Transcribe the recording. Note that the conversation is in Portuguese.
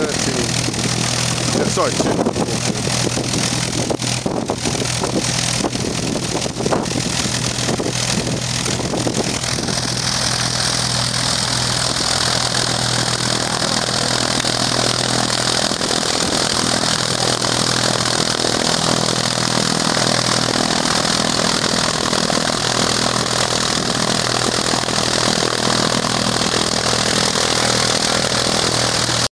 É só isso.